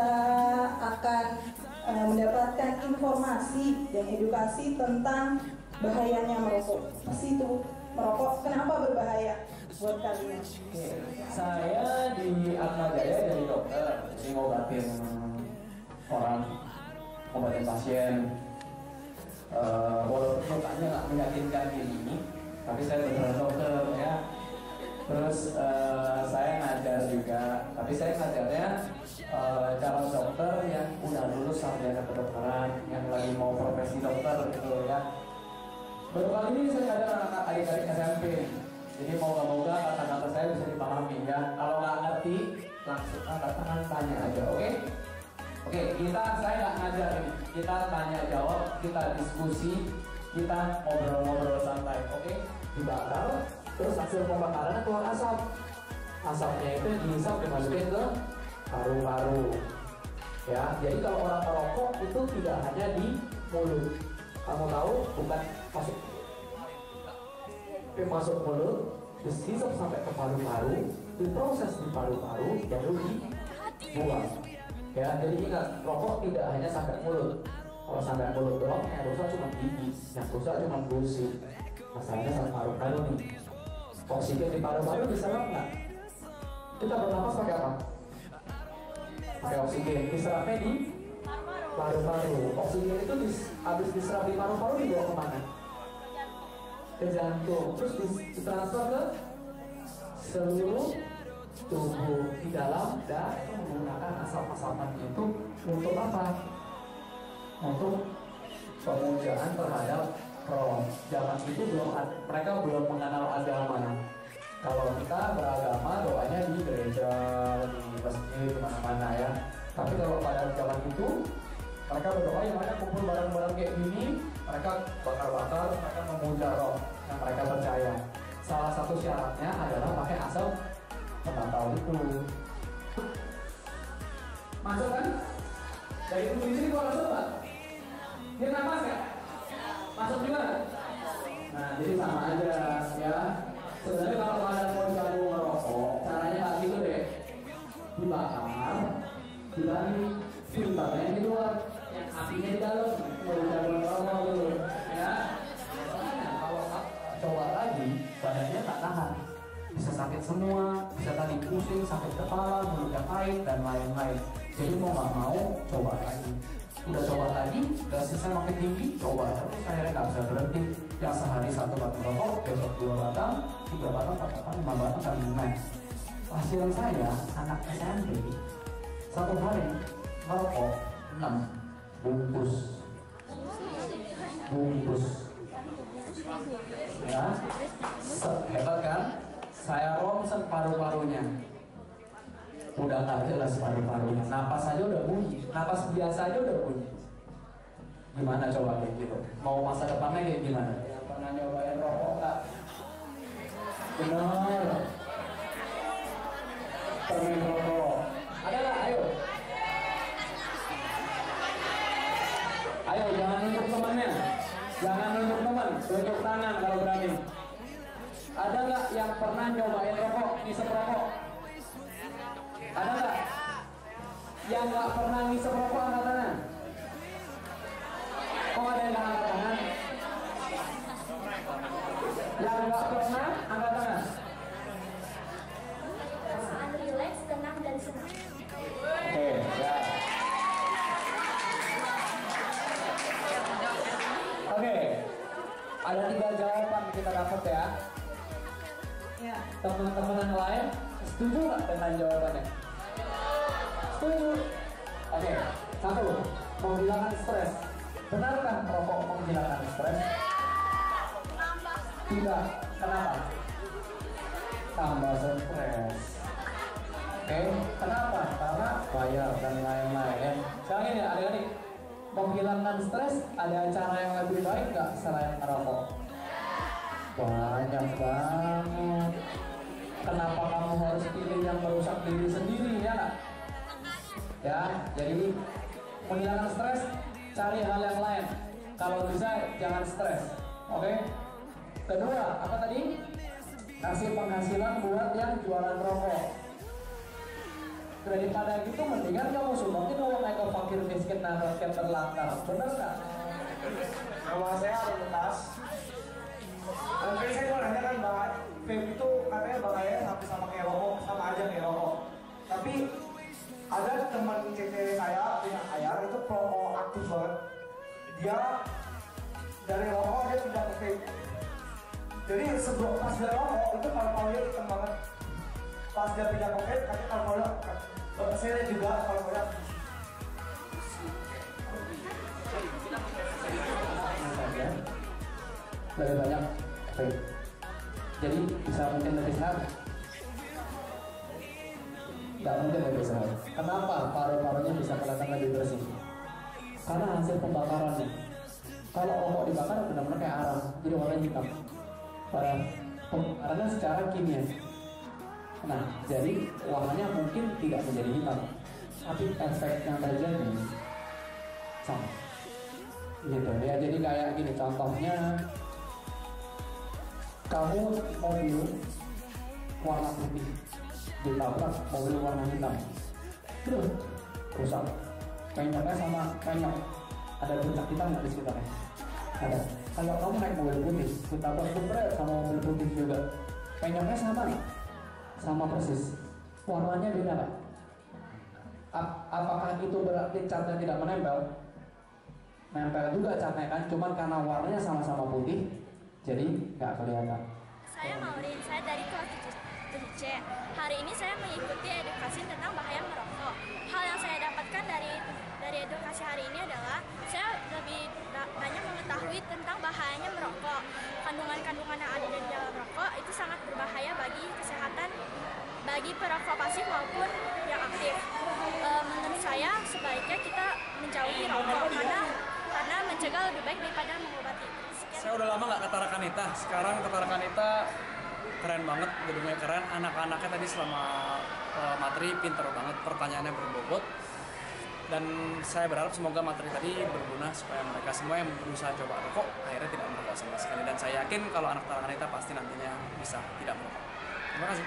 kita akan uh, mendapatkan informasi dan edukasi tentang bahayanya merokok. Pasti itu merokok kenapa berbahaya buat kalian? Oke, saya di Atma Jaya dari dokter, jadi ngobatin orang, ngobatin pasien. Uh, walaupun lukanya nggak meyakinkan ini, tapi saya beneran dokter ya. Terus uh, saya ngajar juga, tapi saya ngajarnya uh, calon dokter yang udah lulus sarjana kedokteran, yang lagi mau profesi dokter gitu ya. Baru kali ini saya ngajar anak adik-adik SMP, jadi moga-moga kata-kata saya bisa dipahami ya. Kalau nggak ngerti, langsung angkat tangan tanya aja, oke? Okay? Oke, kita saya nggak ngajar ini. Kita tanya jawab, kita diskusi, kita ngobrol-ngobrol santai, oke? Okay? Dibakar, terus hasil pembakaran keluar asap. Asapnya itu dihisap dimasukin ke paru-paru. Ya, jadi kalau orang merokok itu tidak hanya di mulut. Kamu tahu, bukan masuk masuk mulut, dihisap sampai ke paru-paru, diproses di paru-paru, baru dibuang. Ya, jadi ingat, rokok tidak hanya sampai mulut. Kalau sampai mulut doang, yang rusak cuma gigi, yang rusak cuma gusi. Masalahnya sampai paru-paru nih. Oksigen di paru-paru diserap nggak? Kita bernapas pakai apa? Pakai oksigen. Diserapnya di paru-paru. Oksigen itu dis, habis diserap di paru-paru dibawa ke mana? ke jantung terus ditransfer ke seluruh tubuh di dalam dan menggunakan asap-asapan itu untuk apa? Untuk pemujaan terhadap roh. Zaman itu belum mereka belum mengenal agama. Kalau kita beragama doanya di gereja, di masjid, mana-mana ya. Tapi kalau pada zaman itu mereka berdoa yang mana kumpul bareng-bareng kayak gini mereka bakar-bakar mereka memuja roh yang mereka percaya salah satu syaratnya adalah pakai asal penantau itu masuk kan dari di sini gua masuk pak dia nafas dibalik filternya di luar yang apinya di dalam baru jalan normal dulu ya kalau coba lagi badannya tak tahan bisa sakit semua bisa tadi pusing sakit kepala mulut yang pahit dan lain-lain jadi mau nggak mau coba lagi udah coba lagi dosisnya makin tinggi coba terus akhirnya nggak bisa berhenti yang sehari satu batang rokok besok dua batang tiga batang empat batang lima batang dan lima hasil saya anak SMP satu hari merokok 6 bungkus. Bungkus. Ya hebat kan? Saya romsen paru-parunya. Udah nggak jelas paru-parunya napas aja udah bunyi. Napas biasa aja udah bunyi. Gimana coba kayak gitu? Mau masa depannya kayak gimana? Yang pernah nyobain rokok nggak benar. Permen rokok ada nggak ayo Ayo jangan nunjuk temannya Jangan nunjuk teman Tangan kalau berani. Ada nggak yang pernah nyobain rokok? Ngisep rokok? Ada nggak? Yang nggak pernah ngisep rokok angkat tangan? Kok ada yang angkat tangan? Yang nggak pernah angkat tangan lain setuju nggak dengan jawabannya? Setuju. Oke, satu, menghilangkan stres. Benarkah merokok menghilangkan stres? Tidak. Kenapa? Tambah stres. Oke, kenapa? Karena bayar dan lain-lain ya. Sekarang ini adik-adik, menghilangkan stres ada cara yang lebih baik nggak selain merokok? Banyak banget. Kenapa kamu harus pilih yang merusak diri sendiri ya? Ya, jadi menghilangkan stres cari hal yang lain. Kalau bisa jangan stres, oke? Kedua, apa tadi? Kasih penghasilan buat yang jualan rokok. daripada gitu mendingan kamu sumbangin uang ke fakir miskin dan rakyat terlantar bener nggak Nama saya Arunitas. Mungkin saya Jadi sebelum pas dia rokok itu kalau kalorinya hitam banget. Pas dia vape, katanya kalau kalorinya saya juga saja lebih banyak vape jadi bisa mungkin lebih sehat. Nggak mungkin lebih sehat. Kenapa paru-parunya bisa kelihatan lebih bersih? Karena hasil pembakarannya. Kalau rokok dibakar benar-benar kayak arang. Jadi warnanya hitam pembakarannya secara kimia. Nah jadi warnanya mungkin tidak menjadi hitam tapi efek yang terjadi sama gitu ya jadi kayak gini contohnya kamu mobil warna putih ditabrak mobil warna hitam. Terus rusak. Penyoknya sama penyok. Ada bercak hitam nggak di sekitarnya ada kalau kamu naik mobil putih ditabrak super sama mobil putih juga. Penyoknya sama nih sama persis. Warnanya beda nggak? Ap- apakah itu berarti catnya tidak menempel? Nempel juga catnya kan cuman karena warnanya sama-sama putih jadi nggak kelihatan. Saya Maureen, saya dari kelas 7 C. Hari ini saya mengikuti edukasi tentang bahaya merokok. Hal yang saya dapatkan dari dari edukasi hari ini adalah saya lebih da- banyak mengetahui tentang bahayanya merokok. Kandungan-kandungan yang ada di dalam rokok itu sangat berbahaya bagi kesehatan bagi perokok pasif maupun yang aktif. E, menurut saya sebaiknya kita menjauhi rokok karena karena mencegah lebih baik daripada mengobati. Saya udah lama nggak ke Tarakanita. Sekarang ke Tarakanita keren banget, gedungnya keren. Anak-anaknya tadi selama uh, materi pinter banget, pertanyaannya berbobot. Dan saya berharap semoga materi tadi berguna supaya mereka semua yang berusaha coba rokok akhirnya tidak merokok sama sekali. Dan saya yakin kalau anak Tarakanita pasti nantinya bisa tidak merokok. Terima kasih.